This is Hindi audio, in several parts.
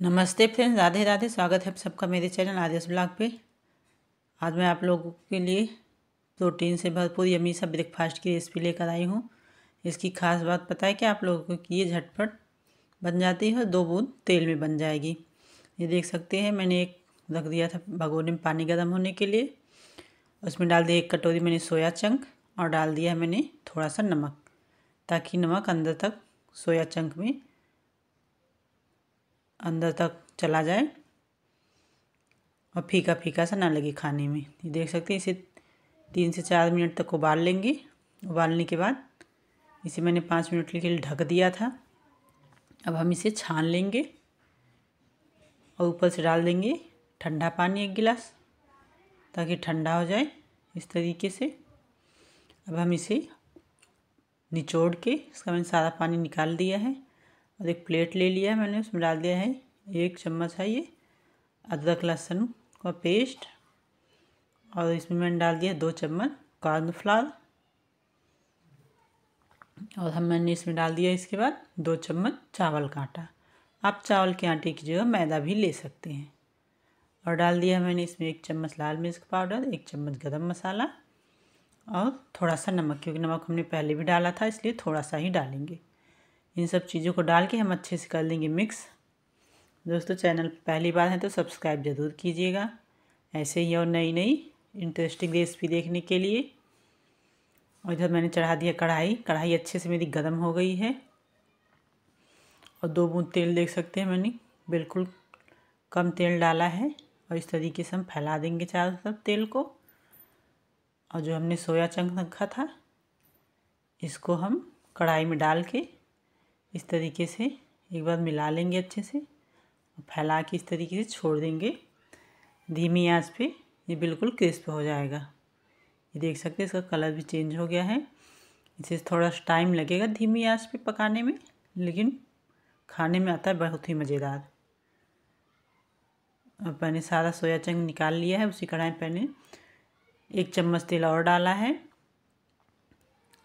नमस्ते फ्रेंड्स, राधे राधे, स्वागत है आप सबका मेरे चैनल आदेश ब्लॉग पे। आज मैं आप लोगों के लिए प्रोटीन से भरपूर यमी सा ब्रेकफास्ट की रेसिपी लेकर आई हूँ। इसकी खास बात पता है कि आप लोगों को कि ये झटपट बन जाती है और दो बूंद तेल में बन जाएगी। ये देख सकते हैं, मैंने एक रख दिया था भगोने में पानी गर्म होने के लिए। उसमें डाल दिया एक कटोरी मैंने सोया चंक और डाल दिया मैंने थोड़ा सा नमक, ताकि नमक अंदर तक सोया चंक में अंदर तक चला जाए और फीका फीका सा ना लगे खाने में। ये देख सकते हैं, इसे तीन से चार मिनट तक उबाल लेंगे। उबालने के बाद इसे मैंने पाँच मिनट के लिए ढक दिया था। अब हम इसे छान लेंगे और ऊपर से डाल देंगे ठंडा पानी एक गिलास ताकि ठंडा हो जाए इस तरीके से। अब हम इसे निचोड़ के, इसका मैंने सारा पानी निकाल दिया है। और एक प्लेट ले लिया है मैंने, उसमें डाल दिया है एक चम्मच है ये, अदरक लहसुन का पेस्ट और इसमें मैंने डाल दिया दो चम्मच कॉर्नफ्लावर और हम मैंने इसमें डाल दिया इसके बाद दो चम्मच चावल का आटा आप चावल के आटे की जगह मैदा भी ले सकते हैं। और डाल दिया मैंने इसमें एक चम्मच लाल मिर्च पाउडर, एक चम्मच गरम मसाला और थोड़ा सा नमक, क्योंकि नमक हमने पहले भी डाला था, इसलिए थोड़ा सा ही डालेंगे। इन सब चीज़ों को डाल के हम अच्छे से कर लेंगे मिक्स। दोस्तों, चैनल पहली बार है तो सब्सक्राइब ज़रूर कीजिएगा। ऐसे ही और नई नई इंटरेस्टिंग रेसिपी देखने के लिए। और इधर मैंने चढ़ा दिया कढ़ाई। कढ़ाई अच्छे से मेरी गर्म हो गई है। और दो बूंद तेल देख सकते हैं मैंने। बिल्कुल कम तेल डाला है। और इस तरीके से हम फैला देंगे चारों तरफ़ तेल को। और जो हमने सोया चंक रखा था, इसको हम कढ़ाई में डाल के इस तरीके से, एक बार मिला लेंगे अच्छे से फैला के इस तरीके से छोड़ देंगे। धीमी आँच पे ये बिल्कुल क्रिस्प हो जाएगा। ये देख सकते हैं, इसका कलर भी चेंज हो गया है। इसे थोड़ा टाइम लगेगा धीमी आँच पे पकाने में, लेकिन खाने में आता है, बहुत ही मज़ेदार। अब मैंने सारा सोया चंक निकाल लिया है, उसी कढ़ाई में एक चम्मच तेल और डाला है।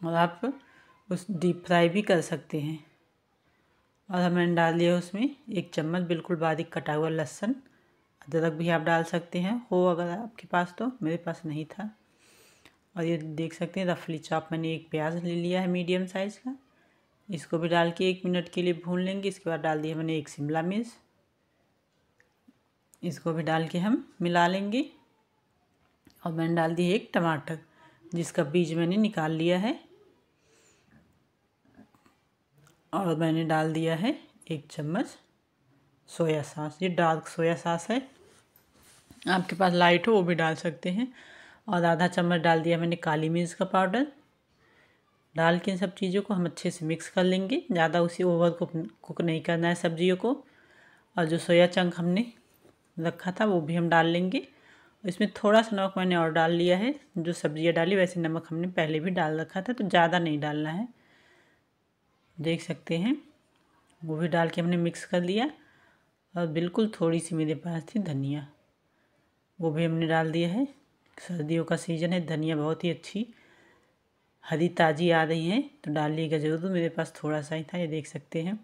और आप उस डीप फ्राई भी कर सकते हैं। और मैंने डाल दिया उसमें एक चम्मच बिल्कुल बारीक कटा हुआ लहसन। अदरक भी आप डाल सकते हैं। हो अगर आपके पास तो मेरे पास नहीं था। और ये देख सकते हैं, रफली चॉप मैंने एक प्याज ले लिया है मीडियम साइज़ का। इसको भी डाल के एक मिनट के लिए भून लेंगे। इसके बाद डाल दिया मैंने एक शिमला मिर्च। इसको भी डाल के हम मिला लेंगे। और मैंने डाल दिया एक टमाटर, जिसका बीज मैंने निकाल लिया है। और मैंने डाल दिया है एक चम्मच सोया सास। ये डार्क सोया सास है। आपके पास लाइट हो, वो भी डाल सकते हैं। और आधा चम्मच डाल दिया मैंने काली मिर्च का पाउडर। डाल के इन सब चीज़ों को हम अच्छे से मिक्स कर लेंगे। ज़्यादा उसी ओवर कुक कुक नहीं करना है सब्जियों को। और जो सोया चंक हमने रखा था, वो भी हम डाल लेंगे। इसमें थोड़ा सा नमक मैंने और डाल लिया है। जो सब्ज़ियाँ डाली, वैसे नमक हमने पहले भी डाल रखा था तो ज़्यादा नहीं डालना है। देख सकते हैं। वो भी डाल के हमने मिक्स कर लिया और बिल्कुल थोड़ी सी मेरे पास थी धनिया। वो भी हमने डाल दिया है। सर्दियों का सीज़न है, धनिया बहुत ही अच्छी, हरी ताज़ी आ रही है तो डालिएगा ज़रूर। मेरे पास थोड़ा सा ही था, ये देख सकते हैं।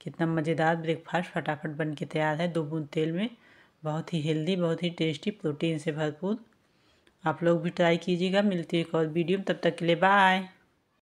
कितना मज़ेदार ब्रेकफास्ट फटाफट बन के तैयार है। दो बूंद तेल में, बहुत ही हेल्दी बहुत ही टेस्टी प्रोटीन से भरपूर। आप लोग भी ट्राई कीजिएगा। मिलती है एक और वीडियो में। तब तक के लिए बाय